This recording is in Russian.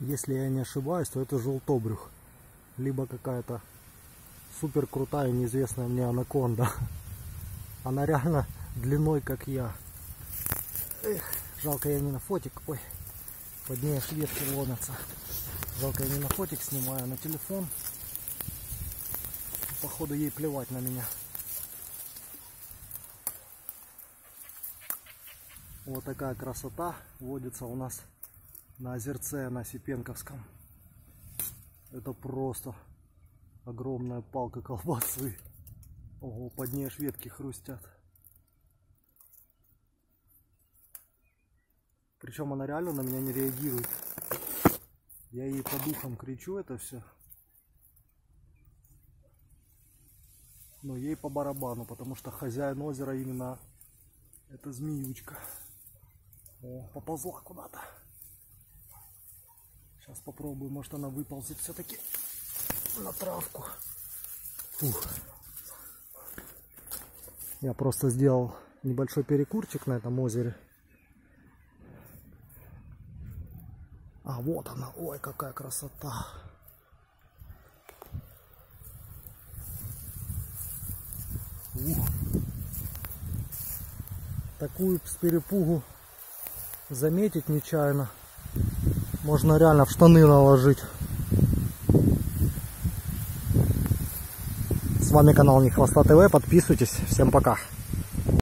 Если я не ошибаюсь, то это желтобрюх. Либо какая-то супер крутая неизвестная мне анаконда. Она реально длиной как я. Эх, жалко я не на фотик. Ой, под ней аж ветки ломятся. Жалко я не на фотик снимаю, а на телефон. Походу ей плевать на меня. Вот такая красота водится у нас на озерце на Сипенковском. Это просто огромная палка колбасы. Ого, под ней аж ветки хрустят. Причем она реально на меня не реагирует. Я ей по духам кричу это все. Но ей по барабану, потому что хозяин озера именно это змеючка. О, поползла куда-то. Сейчас попробую, может она выползет все-таки на травку. Фух. Я просто сделал небольшой перекурчик на этом озере. А вот она, ой, какая красота. Ух. Такую с перепугу заметить нечаянно. Можно реально в штаны наложить. С вами канал Не Хвоста ТВ. Подписывайтесь. Всем пока.